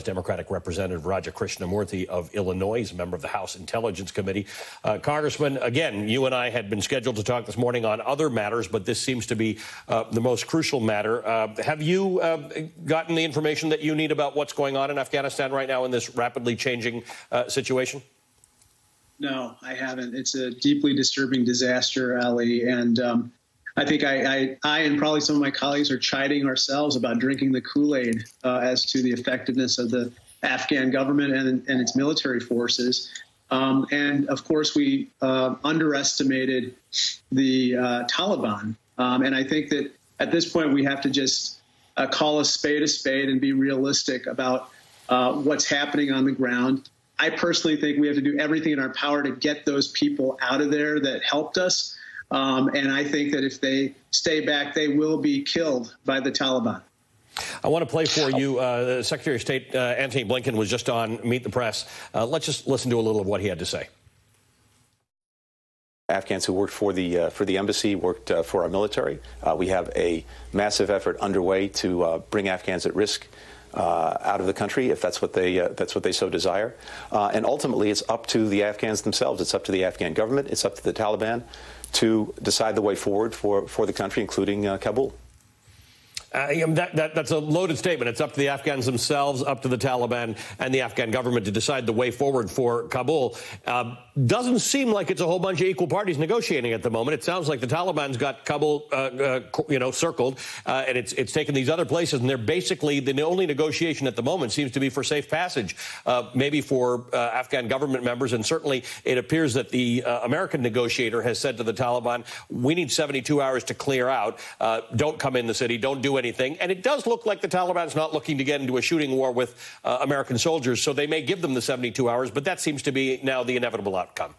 Democratic Representative Raja Krishnamoorthi of Illinois. He's a member of the House Intelligence Committee. Uh, Congressman, again, you and I had been scheduled to talk this morning on other matters, but this seems to be uh, the most crucial matter. Uh, have you uh, gotten the information that you need about what's going on in Afghanistan right now in this rapidly changing uh, situation? No, I haven't. It's a deeply disturbing disaster, Ali, and um, I think I, I, I, and probably some of my colleagues are chiding ourselves about drinking the Kool Aid uh, as to the effectiveness of the Afghan government and, and its military forces. Um, and of course, we uh, underestimated the uh, Taliban. Um, and I think that at this point, we have to just uh, call a spade a spade and be realistic about uh, what's happening on the ground. I personally think we have to do everything in our power to get those people out of there that helped us. Um, and I think that if they stay back, they will be killed by the Taliban. I want to play for you. Uh, Secretary of State uh, Antony Blinken was just on Meet the Press. Uh, let's just listen to a little of what he had to say. Afghans who worked for the uh, for the embassy worked uh, for our military. Uh, we have a massive effort underway to uh, bring Afghans at risk uh, out of the country if that's what they uh, that's what they so desire. and ultimately, it's up to the Afghans themselves. It's up to the Afghan government. It's up to the Taliban to decide the way forward for, for the country, including uh, Kabul. Uh, that, that, that's a loaded statement. It's up to the Afghans themselves, up to the Taliban and the Afghan government to decide the way forward for Kabul. Uh, doesn't seem like it's a whole bunch of equal parties negotiating at the moment. It sounds like the Taliban's got Kabul, uh, uh you know, circled, uh, and it's it's taken these other places, and they're basically the only negotiation at the moment seems to be for safe passage, uh, maybe for Afghan government members, and certainly it appears that the American negotiator has said to the Taliban, "We need 72 hours to clear out. don't come in the city. Don't do anything." And it does look like the Taliban is not looking to get into a shooting war with American soldiers, so they may give them the 72 hours, but that seems to be now the inevitable outcome?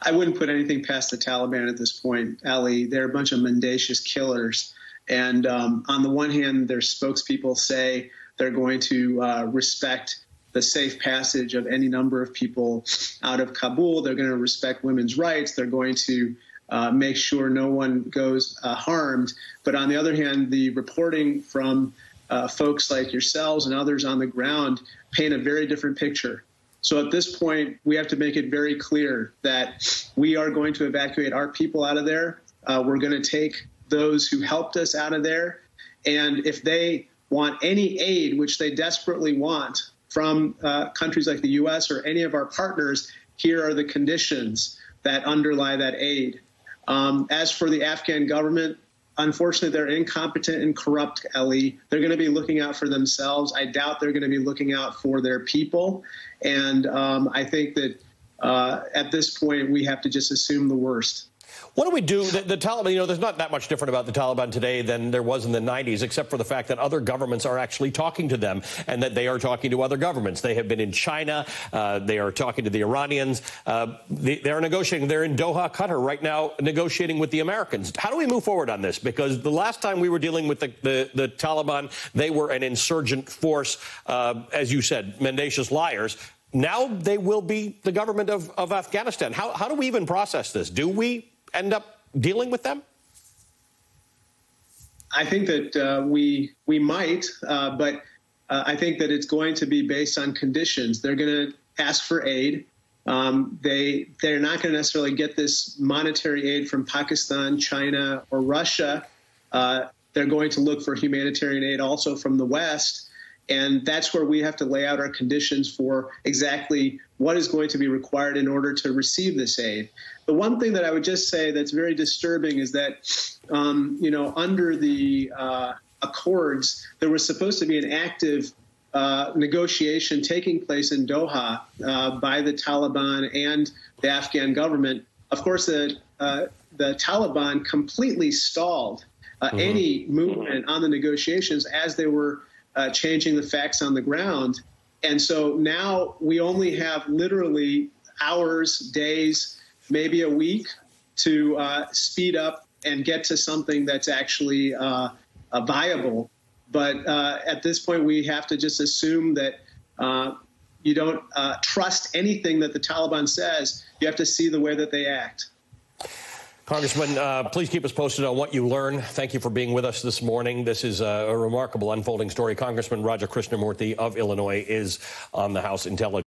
I wouldn't put anything past the Taliban at this point, Ali. They're a bunch of mendacious killers. And um, on the one hand, their spokespeople say they're going to uh, respect the safe passage of any number of people out of Kabul. They're going to respect women's rights. They're going to uh, make sure no one goes uh, harmed. But on the other hand, the reporting from uh, folks like yourselves and others on the ground paint a very different picture. So at this point, we have to make it very clear that we are going to evacuate our people out of there. Uh, we're going to take those who helped us out of there. And if they want any aid, which they desperately want from uh, countries like the U.S. or any of our partners, here are the conditions that underlie that aid. Um, as for the Afghan government, unfortunately, they're incompetent and corrupt, Ellie. They're going to be looking out for themselves. I doubt they're going to be looking out for their people. And um, I think that uh, at this point, we have to just assume the worst. What do we do? The, the, Taliban, you know, there's not that much different about the Taliban today than there was in the 90s, except for the fact that other governments are actually talking to them and that they are talking to other governments. They have been in China. Uh, they are talking to the Iranians. Uh, they, are negotiating. They're in Doha, Qatar right now, negotiating with the Americans. How do we move forward on this? Because the last time we were dealing with the, the, the Taliban, they were an insurgent force, uh, as you said, mendacious liars now they will be the government of, of Afghanistan. How, how do we even process this? Do we end up dealing with them? I think that uh, we we might, uh, but uh, I think that it's going to be based on conditions. They're going to ask for aid. Um, they they're not going to necessarily get this monetary aid from Pakistan, China, or Russia. Uh, they're going to look for humanitarian aid also from the West. And that's where we have to lay out our conditions for exactly what is going to be required in order to receive this aid. The one thing that I would just say that's very disturbing is that, um, you know, under the uh, accords, there was supposed to be an active uh, negotiation taking place in Doha uh, by the Taliban and the Afghan government. Of course, the uh, the Taliban completely stalled uh, mm-hmm. any movement on the negotiations as they were uh, changing the facts on the ground. And so now we only have literally hours, days, maybe a week to uh, speed up and get to something that's actually uh, viable. But uh, at this point, we have to just assume that uh, you don't uh, trust anything that the Taliban says. You have to see the way that they act. Congressman, uh, please keep us posted on what you learn. Thank you for being with us this morning. This is a, a remarkable unfolding story. Congressman Raja Krishnamoorthi of Illinois is on the House Intelligence.